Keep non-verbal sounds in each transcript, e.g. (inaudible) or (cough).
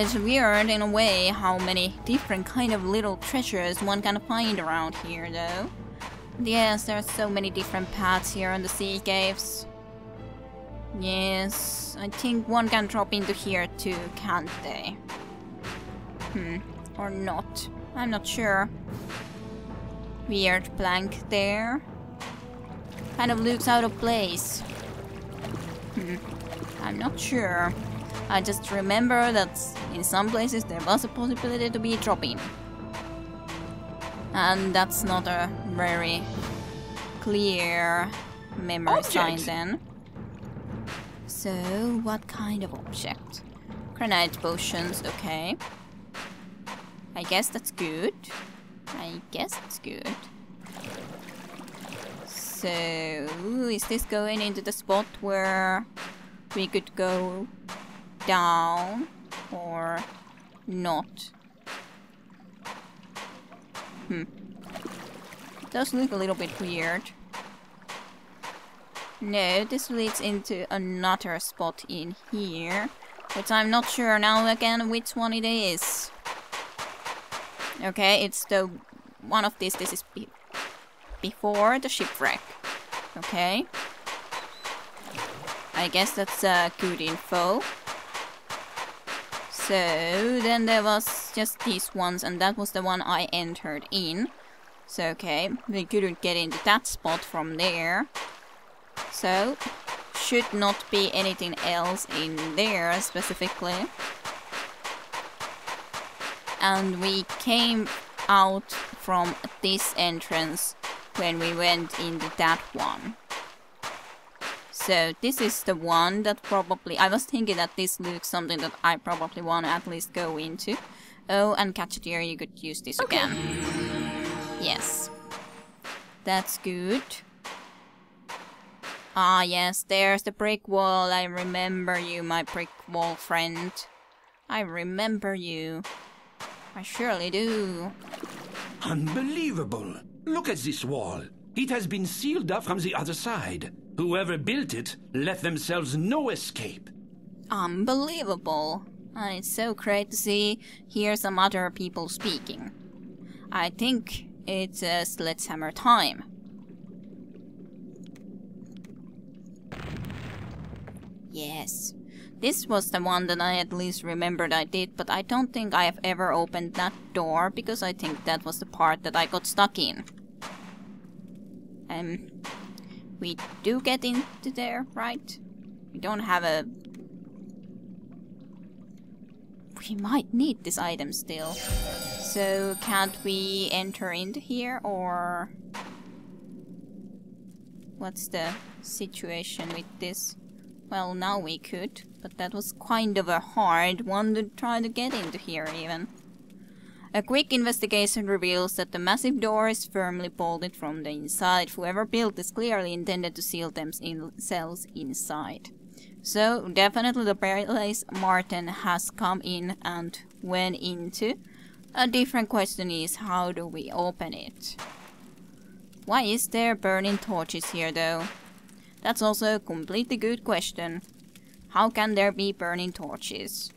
It's weird in a way how many different kind of little treasures one can find around here though. Yes, there's so many different paths here in the sea caves. Yes, I think one can drop into here too, can't they? Hmm, or not. I'm not sure. Weird plank there. Kind of looks out of place. Hmm, I'm not sure. I just remember that in some places there was a possibility to be dropping. And that's not a very clear memory Object. sign then. So, what kind of object? Granite potions, okay. I guess that's good. I guess it's good. So, is this going into the spot where we could go down or not? Hmm. It Does look a little bit weird. No, this leads into another spot in here, which I'm not sure now again which one it is. Okay, it's the one of these. This is be before the shipwreck. Okay. I guess that's uh, good info. So then there was just these ones, and that was the one I entered in. So okay, we couldn't get into that spot from there. So should not be anything else in there specifically. And we came out from this entrance when we went into that one. So this is the one that probably... I was thinking that this looks something that I probably want to at least go into. Oh, and Gadgeteer, you could use this again. Yes. That's good. Ah, yes, there's the brick wall. I remember you, my brick wall friend. I remember you. I surely do. Unbelievable. Look at this wall. It has been sealed up from the other side. Whoever built it left themselves no escape. Unbelievable. It's so see hear some other people speaking. I think it's a sledgehammer time. Yes. This was the one that I at least remembered I did, but I don't think I have ever opened that door because I think that was the part that I got stuck in. Um, we do get into there, right? We don't have a... We might need this item still. So, can't we enter into here, or... What's the situation with this? Well, now we could, but that was kind of a hard one to try to get into here, even. A quick investigation reveals that the massive door is firmly bolted from the inside. Whoever built this clearly intended to seal themselves inside. So, definitely the place Marten has come in and went into. A different question is, how do we open it? Why is there burning torches here, though? That's also a completely good question. How can there be burning torches?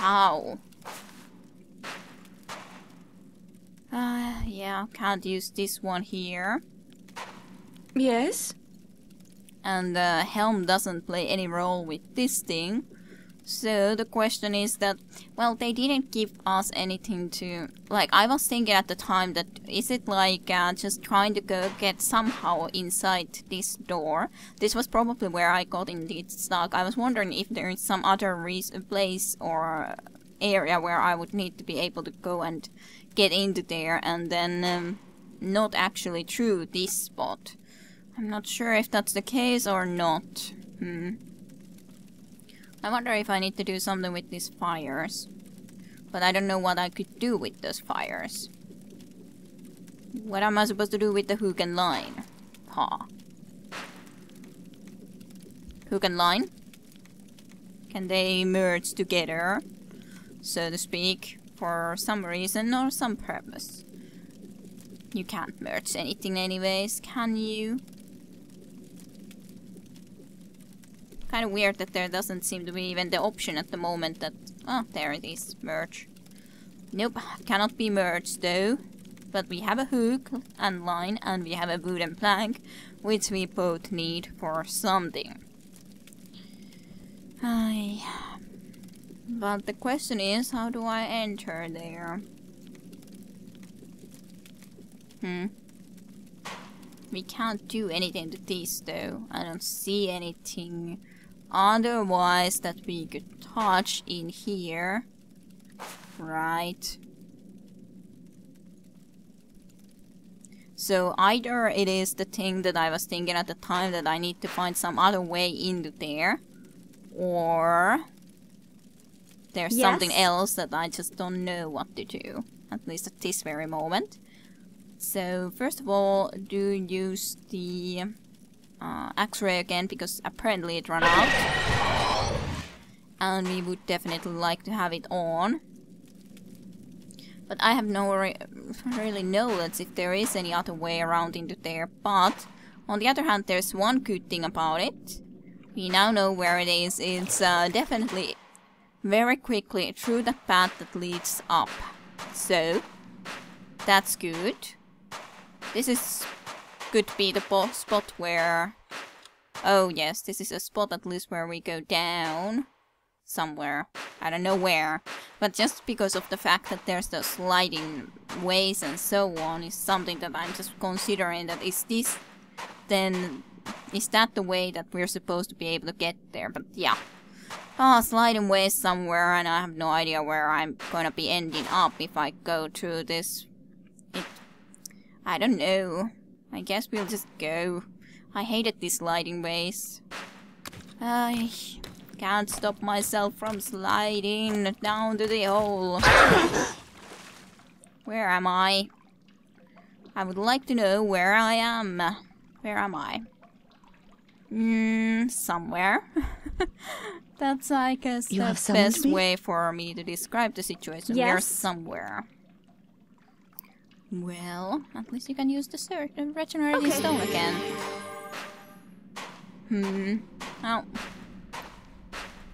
How? Uh, yeah, can't use this one here. Yes? And the helm doesn't play any role with this thing. So the question is that, well, they didn't give us anything to, like, I was thinking at the time that, is it like uh, just trying to go get somehow inside this door? This was probably where I got indeed stuck. I was wondering if there is some other place or area where I would need to be able to go and get into there and then um, not actually through this spot. I'm not sure if that's the case or not. Hmm. I wonder if I need to do something with these fires. But I don't know what I could do with those fires. What am I supposed to do with the hook and line? Ha. Hook and line? Can they merge together? So to speak, for some reason or some purpose. You can't merge anything anyways, can you? Kind of weird that there doesn't seem to be even the option at the moment that... Oh, there it is. Merge. Nope, cannot be merged though. But we have a hook and line and we have a wooden plank, which we both need for something. Aye. But the question is, how do I enter there? Hmm. We can't do anything to this though. I don't see anything otherwise that we could touch in here. Right. So either it is the thing that I was thinking at the time that I need to find some other way into there. Or there's Yes? something else that I just don't know what to do. At least at this very moment. So first of all, do use the uh, X-ray again because apparently it ran out. And we would definitely like to have it on. But I have no re really knowledge if there is any other way around into there. But on the other hand, there's one good thing about it. We now know where it is. It's uh, definitely very quickly through the path that leads up. So that's good. This is could be the spot where. Oh yes, this is a spot at least where we go down somewhere. I don't know where, but just because of the fact that there's the sliding ways and so on is something that I'm just considering. That is this, then is that the way that we're supposed to be able to get there? But yeah. Oh, sliding ways somewhere, and I have no idea where I'm gonna be ending up if I go through this. It, I don't know. I guess we'll just go. I hated these sliding ways. I can't stop myself from sliding down to the hole. (coughs) Where am I? I would like to know where I am. Where am I? Mm, somewhere. (laughs) That's, I guess, You the best me? way for me to describe the situation. We're Yes? somewhere. Well, at least you can use the search uh, regenerating Okay. stone again. Hmm. Now,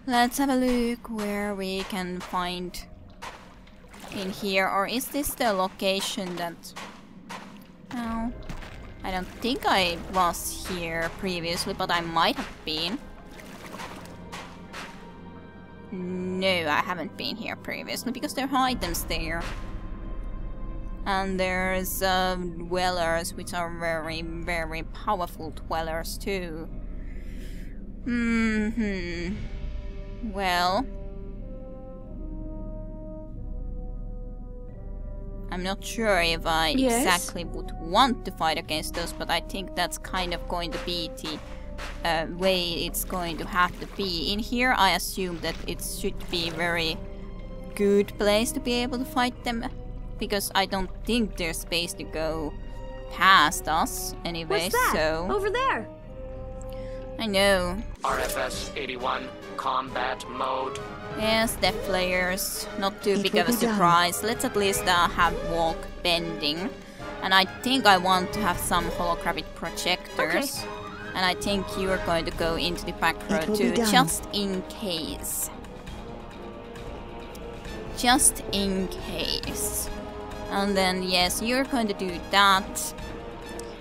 let's have a look where we can find in here. Or is this the location that... No. I don't think I was here previously, but I might have been. No, I haven't been here previously because there are items there. And there's uh, dwellers, which are very, very powerful dwellers too. Hmm. Well. I'm not sure if I Yes? exactly would want to fight against those, but I think that's kind of going to be the uh, way it's going to have to be. In here, I assume that it should be a very good place to be able to fight them, because I don't think there's space to go past us anyway. What's that? So Over there. I know. RFS 81, combat mode. Yes, death players, not too It big of a be done. surprise. Let's at least uh, have walk bending. And I think I want to have some holographic projectors. And I think you are going to go into the back row too, just in case. Just in case. And then, yes, you're going to do that.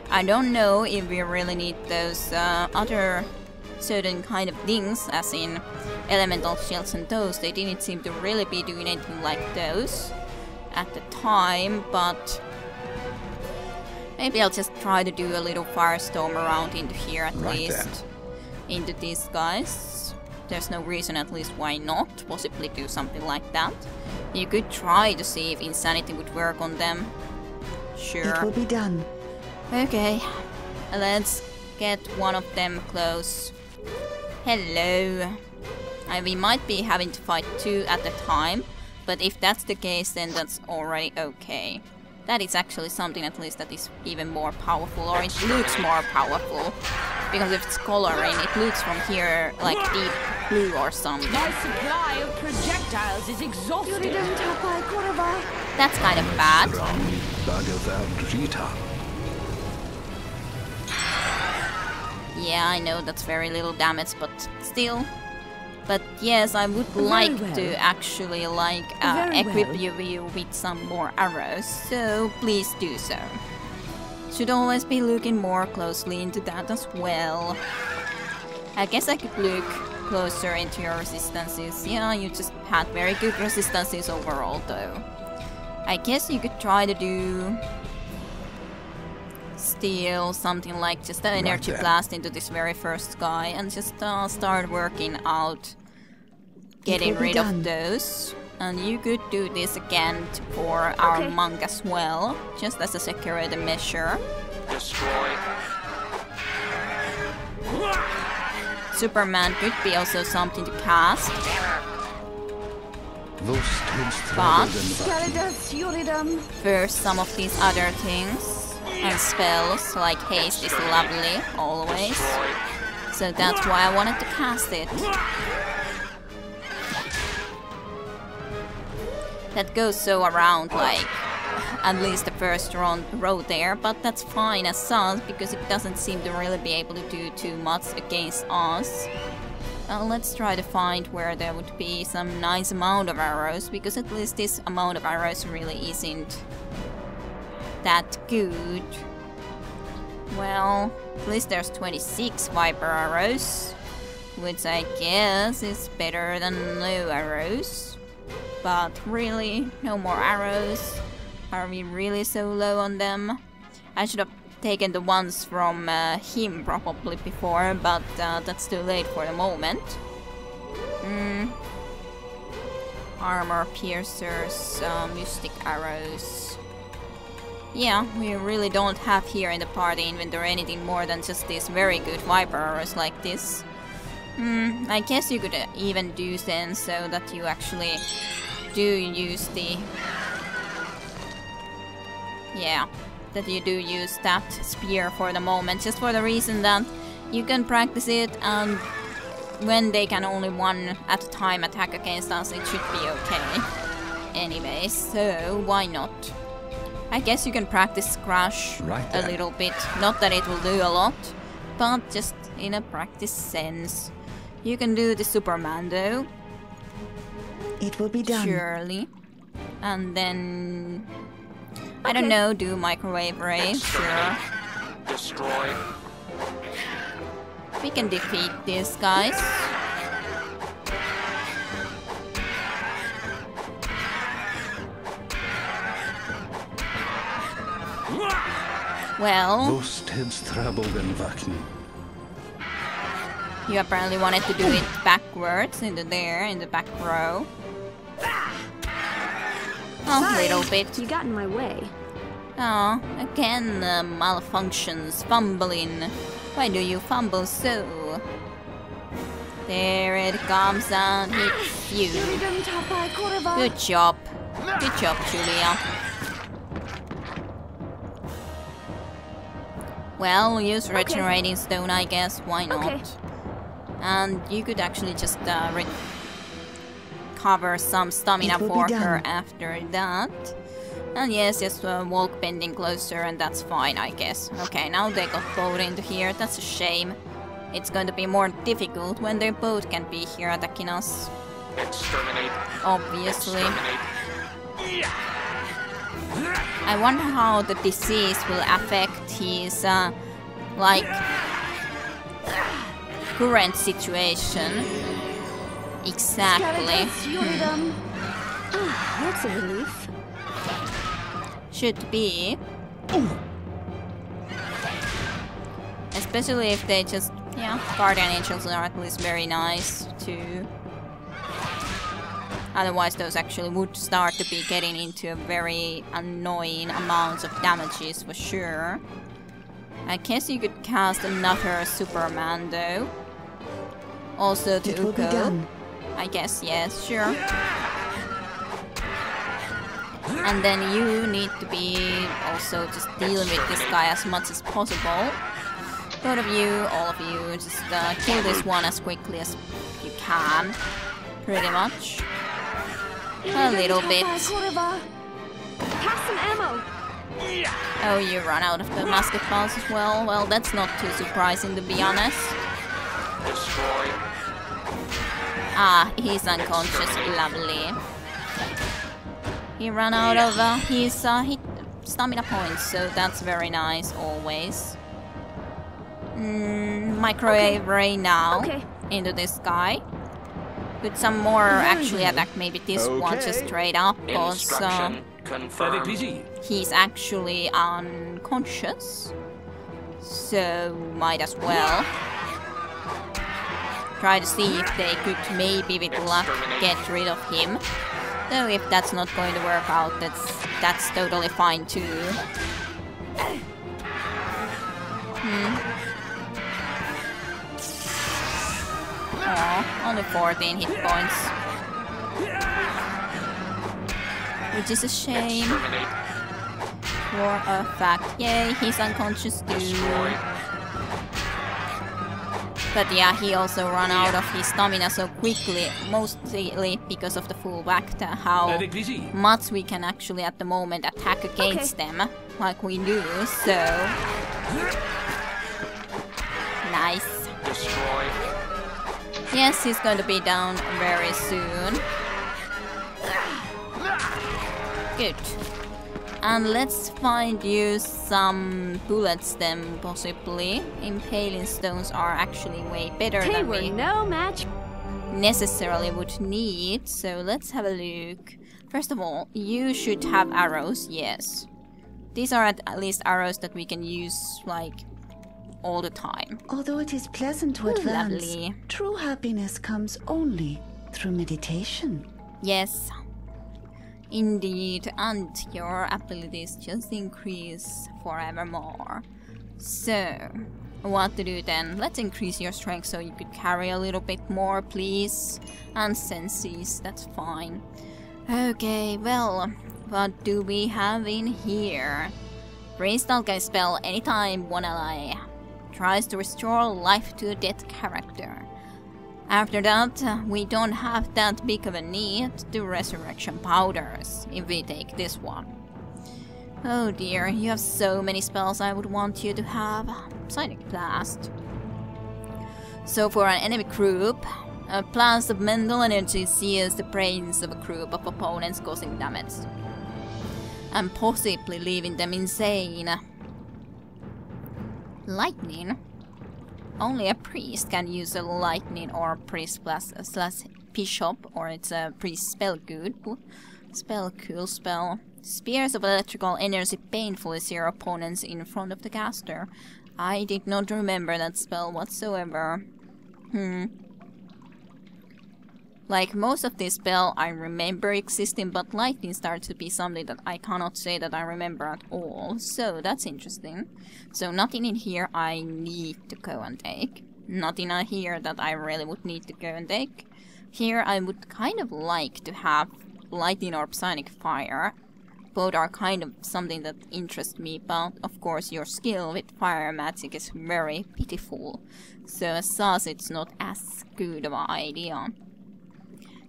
I don't know if we really need those uh, other certain kind of things, as in elemental shields and those. They didn't seem to really be doing anything like those at the time, but maybe I'll just try to do a little firestorm around into here at least. Into these guys. There's no reason at least why not possibly do something like that. You could try to see if insanity would work on them. Sure. It will be done. Okay, let's get one of them close. Hello. Uh, we might be having to fight two at a time, but if that's the case, then that's already okay. That is actually something at least that is even more powerful, or it looks more powerful. Because if it's coloring, it looks from here like deep blue or something. My supply of projectiles is exhausted. That's kind of bad. Yeah, I know that's very little damage, but still. But yes, I would Very like well. to actually like uh, equip well. you with some more arrows, so please do so. Should always be looking more closely into that as well. I guess I could look closer into your resistances. Yeah, you just had very good resistances overall though. I guess you could try to do steal something like just an energy then. blast into this very first guy and just uh, start working out getting rid done. of those. And you could do this again t- for our Okay. monk as well, just as a security measure. Destroy. Superman could be also something to cast, But- traveled and Scaridas, Uridum. first some of these other things and spells like haste is lovely always. So that's why I wanted to cast it. That goes so around like at least the first round row there, but that's fine as such because it doesn't seem to really be able to do too much against us. Uh, let's try to find where there would be some nice amount of arrows because at least this amount of arrows really isn't that good. Well, at least there's 26 Viper arrows, which I guess is better than no arrows. But really, no more arrows. Are we really so low on them? I should have taken the ones from uh, him probably before, but uh, that's too late for the moment. Hmm. Armor piercers, uh, mystic arrows. Yeah, we really don't have here in the party inventory anything more than just these very good Viper arrows like this. Hmm, I guess you could uh, even do then so that you actually do use the... Yeah, that you do use that spear for the moment, just for the reason that you can practice it and when they can only one at a time attack against us, it should be okay. Anyway, so why not? I guess you can practice Crash Right a little bit. Not that it will do a lot, but just in a practice sense. You can do the Supermando, It will be done. surely. And then. I don't know, do Microwave Ray, sure. Destroy. We can defeat these guys. Well, Those heads troubled and wacken. you apparently wanted to do it backwards into there, in the back row. A little bit. You got in my way. Oh, again, uh, malfunctions, fumbling. Why do you fumble so? There it comes and hits you. Uridum tapai korva. Good job. Good job, Julia. Well, use regenerating stone, I guess. Why not? Okay. And you could actually just uh, re- cover some stamina It will be for done. her after that. And yes, just uh, walk bending closer, and that's fine, I guess. Okay, now they got both into here. That's a shame. It's going to be more difficult when they both can be here attacking us. Exterminate. Obviously. Exterminate. I wonder how the disease will affect his, uh, like, current situation. Exactly. Ah, that's a relief. Should be. Especially if they just, yeah, guardian angels are at least very nice too. Otherwise, those actually would start to be getting into a very annoying amounts of damages for sure. I guess you could cast another Supermando. Also to It Uko. I guess, yes, sure. And then you need to be also just dealing with this guy as much as possible. Both of you, all of you, just uh, kill this one as quickly as you can. Pretty much. A little bit. Oh, you run out of the musket balls as well? Well, that's not too surprising to be honest. Destroy. Ah, he's unconscious. Lovely. He ran out of uh, his uh, hit stamina points, so that's very nice always. Mm, microwave ray now Okay. into this guy. Put some more actually attack, maybe this one just straight up, because uh, Instruction Avec confirmed. plaisir. he's actually unconscious. So might as well try to see if they could maybe with luck get rid of him. Though if that's not going to work out, that's that's totally fine too. Hmm. Aw, only 14 hit points. Which is a shame. For a fact. Yay, he's unconscious too. Destroy. But yeah, he also ran out of his stamina so quickly, mostly because of the full back to how much we can actually at the moment attack against them, like we do, so... Nice. Destroy. Yes, he's going to be down very soon. Good. And let's find you some bullets then, possibly. Impaling stones are actually way better They than were we no match. necessarily would need, so let's have a look. First of all, you should have arrows, yes. These are at at least arrows that we can use, like, all the time. Although it is pleasant to Ooh, advance, lovely. true happiness comes only through meditation. Yes. Indeed, and your abilities just increase forevermore. So, what to do then? Let's increase your strength so you could carry a little bit more, please. And senses, that's fine. Okay, well, what do we have in here? Brainstalk can spell anytime one ally tries to restore life to a dead character. After that, we don't have that big of a need to resurrection powders if we take this one. Oh dear, you have so many spells I would want you to have. Psionic Blast. So for an enemy group, a blast of mental energy sears the brains of a group of opponents causing damage. And possibly leaving them insane. Lightning? Only a priest can use a lightning or priest plus slash bishop, or it's a priest spell good. Spell cool spell. Spears of electrical energy painfully sear opponents in front of the caster. I did not remember that spell whatsoever. Hmm. Like most of this spell I remember existing, but lightning starts to be something that I cannot say that I remember at all. So that's interesting. So nothing in here I need to go and take. Nothing in here that I really would need to go and take. Here I would kind of like to have lightning or psionic fire. Both are kind of something that interests me, but of course your skill with fire magic is very pitiful. So as such it's not as good of an idea.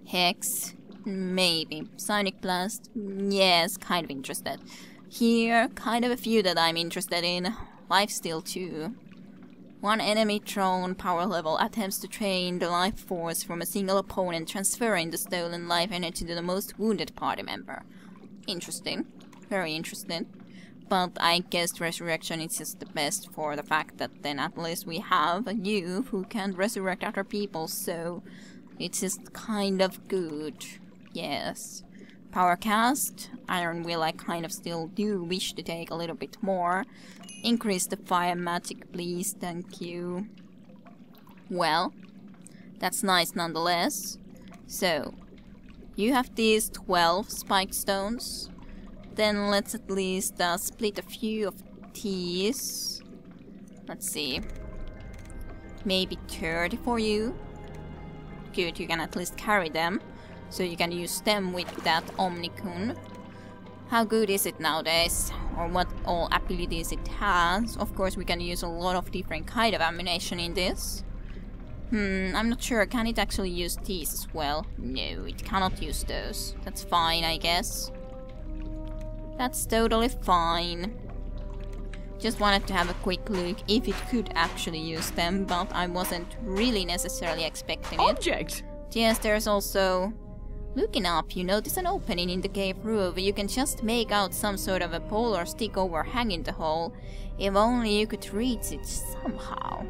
Hex, maybe. Sonic Blast, yes, kind of interested. Here, kind of a few that I'm interested in. Lifesteal too. One enemy thrown power level attempts to drain the life force from a single opponent, transferring the stolen life energy to the most wounded party member. Interesting. Very interesting. But I guess resurrection is just the best for the fact that then at least we have a you who can resurrect other people, so it's just kind of good. Yes. Power cast, Iron Will I kind of still do wish to take a little bit more. Increase the fire magic please, thank you. Well, that's nice nonetheless. So, you have these 12 spike stones. Then let's at least uh, split a few of these. Let's see. Maybe 30 for you. You can at least carry them. So you can use them with that Omnigun. How good is it nowadays? Or what all abilities it has? Of course we can use a lot of different kind of ammunition in this. Hmm, I'm not sure. Can it actually use these as well? No, it cannot use those. That's fine, I guess. That's totally fine. Just wanted to have a quick look if it could actually use them, but I wasn't really necessarily expecting it. Object! Yes, there's also... Looking up, you notice an opening in the cave roof. You can just make out some sort of a pole or stick overhanging the hole. If only you could reach it somehow.